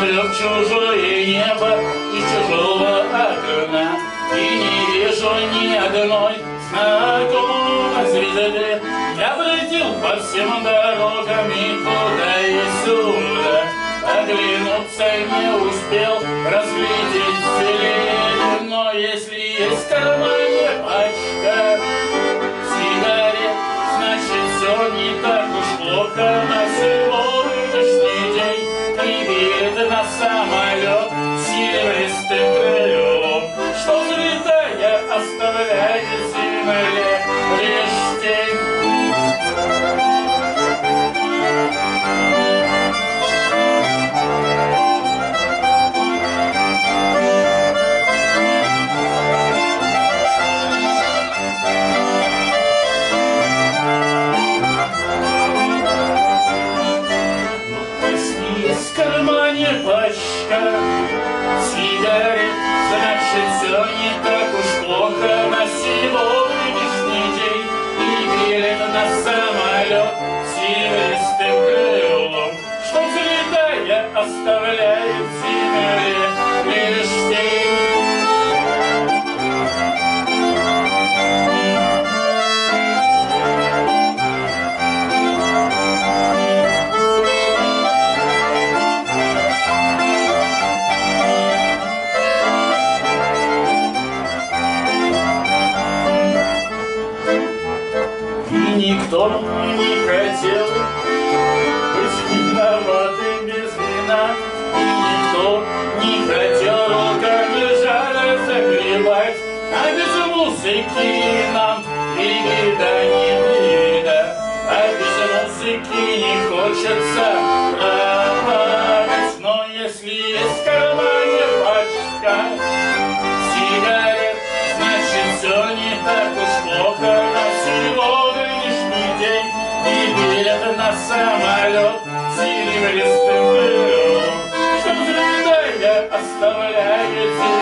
чужое небо и чужого окна, И не вижу ни одной знакомой звезды. Я бродил по всем дорогам и туда и сюда, Оглянуться не успел, разглядеть целее, Но если есть в кармане пачка В кармане пачка. Сигарет, значит все не так уж плохо. На сегодняшний день. И билет на самолет серебристым крылом, что взлетая оставляет И никто не хотел быть виноватым без вина. Никто не хотел руками жара загребать. А без музыки нам и беда не вида. А без музыки не хочется плавать. Но если есть в кармане пачка сигарет, значит все не так уж плохо Самолет синим Серебристым беру Чтоб зря оставляю тебя